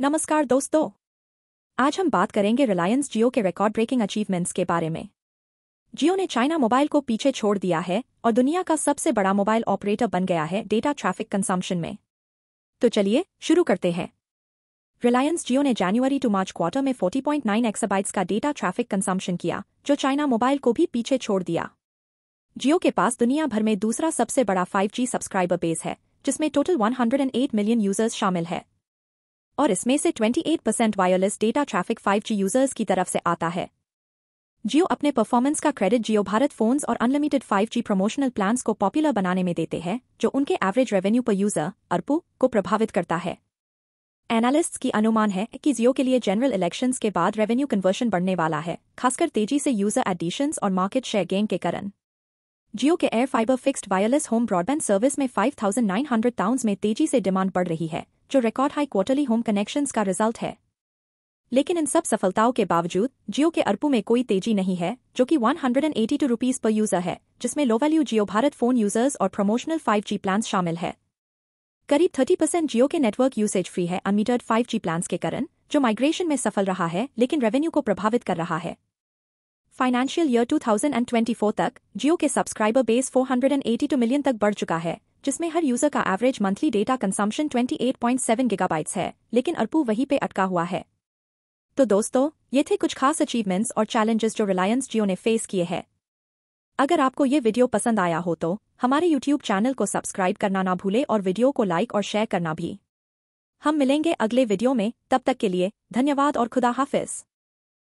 नमस्कार दोस्तों। आज हम बात करेंगे रिलायंस जियो के रिकॉर्ड ब्रेकिंग अचीवमेंट्स के बारे में। जियो ने चाइना मोबाइल को पीछे छोड़ दिया है और दुनिया का सबसे बड़ा मोबाइल ऑपरेटर बन गया है डेटा ट्रैफ़िक कंसम्पशन में। तो चलिए शुरू करते हैं। रिलायंस जियो ने जनवरी टू मार्च क्वार्टर में 40.9 एक्साबाइट्स का डेटा ट्रैफ़िक कंजम्पशन किया, जो चाइना मोबाइल को भी पीछे छोड़ दिया। जियो के पास दुनिया भर में दूसरा सबसे बड़ा 5G सब्सक्राइबर बेस है, जिसमें टोटल 108 मिलियन यूज़र्स शामिल है। और इसमें से 28 percent wireless data traffic 5G users की तरफ़ से आता है। जियो अपने परफॉर्मेंस का क्रेडिट जियो भारत फोन्स और अनलिमिटेड 5G प्रमोशनल प्लान्स को पॉपुलर बनाने में देते हैं जो उनके average revenue per user ARPU को प्रभावित करता है। एनालिस्ट्स की अनुमान है कि जियो के लिए जनरल इलेक्शंस के बाद रेवेन्यू कन्वर्शन बढ़ने वाला है खासकर तेज़ी से यूज़र एडिशंस और मार्केट शेयर गेन के कारण। जियो के air fibre fixed wireless home broadband service में 5,900 टाउन्स में तेज़ी से डिमांड बढ़ रही है। जो record high quarterly home connections का रिज़ल्ट है। लेकिन इन सब सफलताओं के बावजूद, जियो के अरपू में कोई तेज़ी नहीं है, जो कि 182 रुपीस पर यूज़र है, जिसमें low value Jio Bharat phone users और प्रमोशनल 5G प्लान शामिल है। करीब 30 परसेंट जियो के नेटवर्क यूसेज फ्री है अनमीटर्ड 5G प्लान के कारण, जो माइग्रेशन में सफल रहा है, लेकिन रेवेन्यू को प्रभावित कर रहा है। फाइनेंशियल ईयर 2024 तक, जियो के सब्सक्राइबर बेस 482 मिलियन तक बढ़ चुका है। जिसमें हर यूज़र का average monthly data consumption 28.7 gigabytes है, लेकिन अर्पू वहीं पे अटका हुआ है। तो दोस्तों, ये थे कुछ खास अचीवमेंट्स और चैलेंजेस जो रिलायंस जियो ने फेस किए हैं। अगर आपको ये वीडियो पसंद आया हो तो हमारे यूट्यूब चैनल को सब्सक्राइब करना ना भूले और वीडियो को लाइक और शेयर करना भी। हम मिलेंगे अगले वीडियो में, तब तक के लिए धन्यवाद और खुदा हाफिज।